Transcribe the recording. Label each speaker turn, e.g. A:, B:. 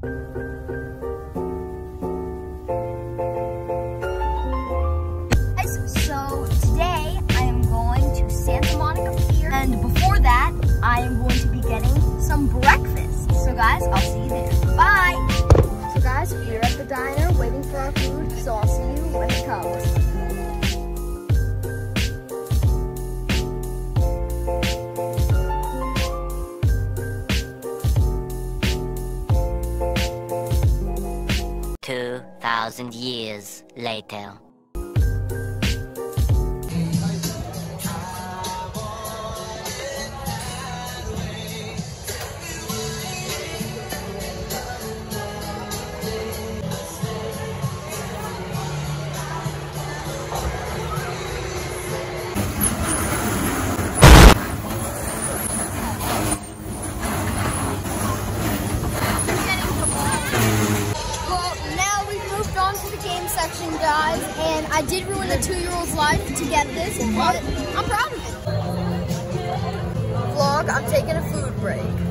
A: So today I am going to Santa Monica Pier, and before that, I am going to be getting some breakfast. So guys, I'll see you there. Bye. So guys, we're at the diner waiting for our food.
B: 2,000 years later.
A: Section, guys, and I did ruin a two-year-old's life to get this, but I'm proud of it. Vlog, I'm taking a food break.